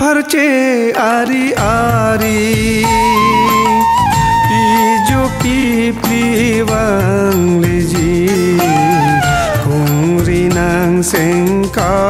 फरचे आरी आरी। पिजो पी चे आरि आरि जिवाजिना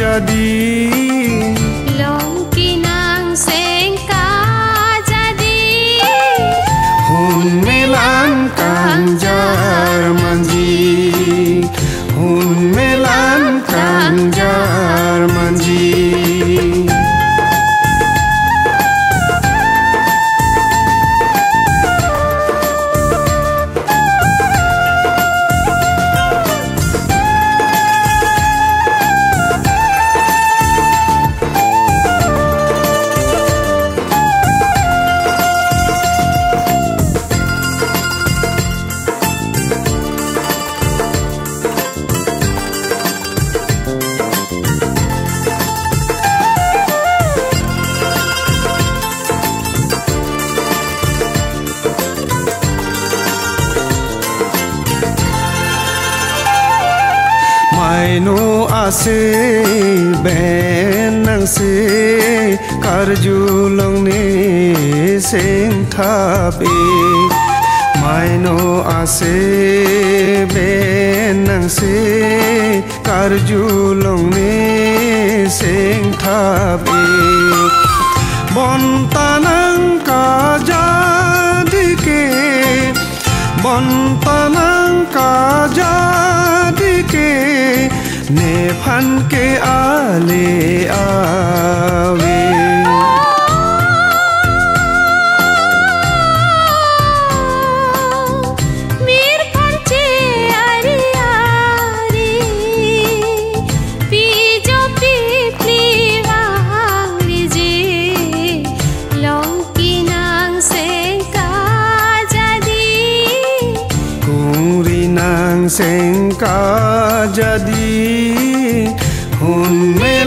यदि से बेन से खारजु लंगने सेंथापे माइनो आसे बेन से खारजु लंगने सेंथापे बंतानं का जादिके बंत ने फन के आले आवे ale ave sengka jadi hun melan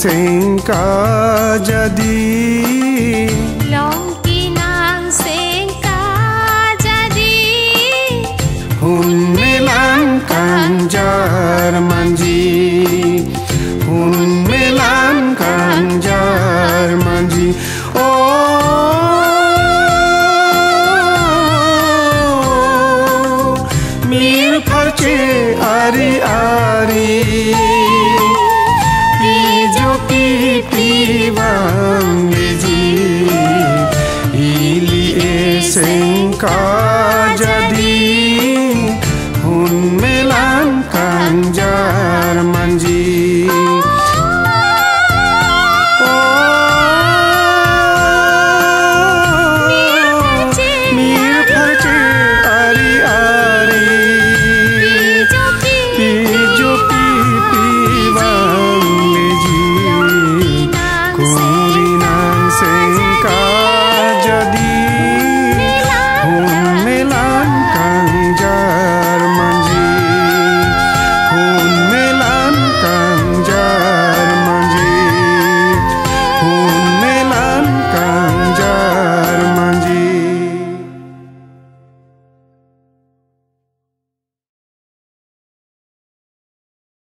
Senco जदी। लौकी नाम सेंका जदी। हुन्ने कांजार मंजी हुन्ने कांजार मंजी ओ। मीर फर्चे आरी आरी। Pilihan Biji Ili